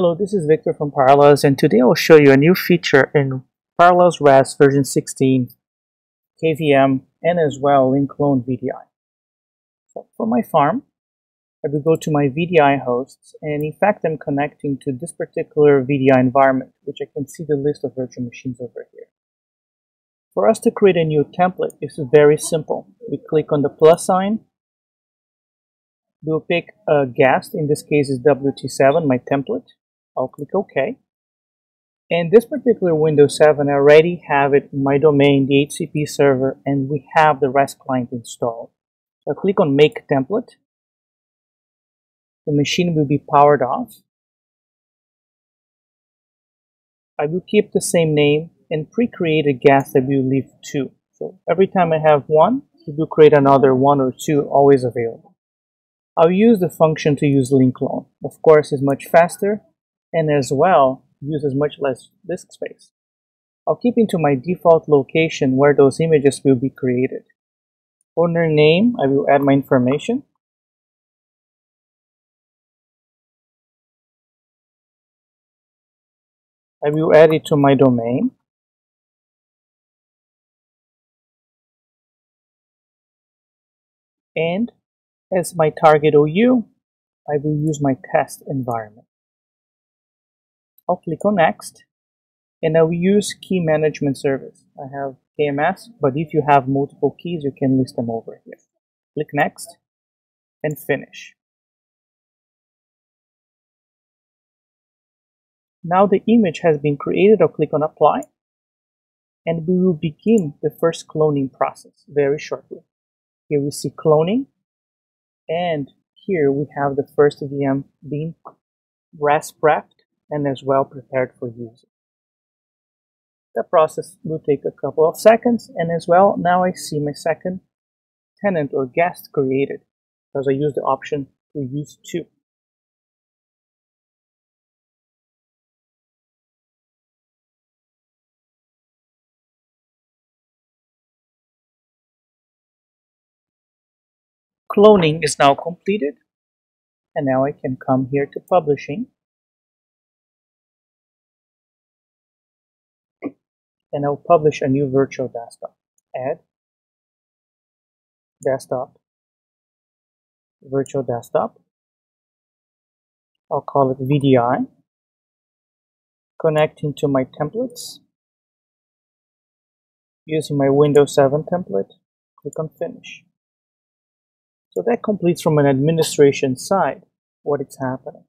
Hello, this is Victor from Parallels and today I'll show you a new feature in Parallels RAS version 16, KVM, and as well Linked Clone VDI. So for my farm, I will go to my VDI hosts and in fact I'm connecting to this particular VDI environment, which I can see the list of virtual machines over here. For us to create a new template, this is very simple. We click on the plus sign We'll pick a guest, in this case is WT7, my template. I'll click OK. And this particular Windows 7, I already have it in my domain, the HCP server, and we have the RAS client installed. So I'll click on Make Template. The machine will be powered off. I will keep the same name and pre-create a guest that will leave two. So every time I have one, it will create another one or two always available. I'll use the function to use Linked Clone. Of course, it's much faster and as well uses much less disk space. I'll keep into my default location where those images will be created. Owner name, I will add my information. I will add it to my domain. And as my target OU, I will use my test environment. I'll click on next and I will use key management service. I have KMS, but if you have multiple keys, you can list them over here. Click next and finish. Now the image has been created, I'll click on apply and we will begin the first cloning process very shortly. Here we see cloning and here we have the first VM being RAS prepped and as well prepared for use. The process will take a couple of seconds and as well now I see my second tenant or guest created because I use the option to use two. cloning is now completed and now I can come here to publishing and I'll publish a new virtual desktop. Add desktop virtual desktop. I'll call it VDI connecting to my templates. Using my Windows 7 template click on finish. So that completes from an administration side what is happening.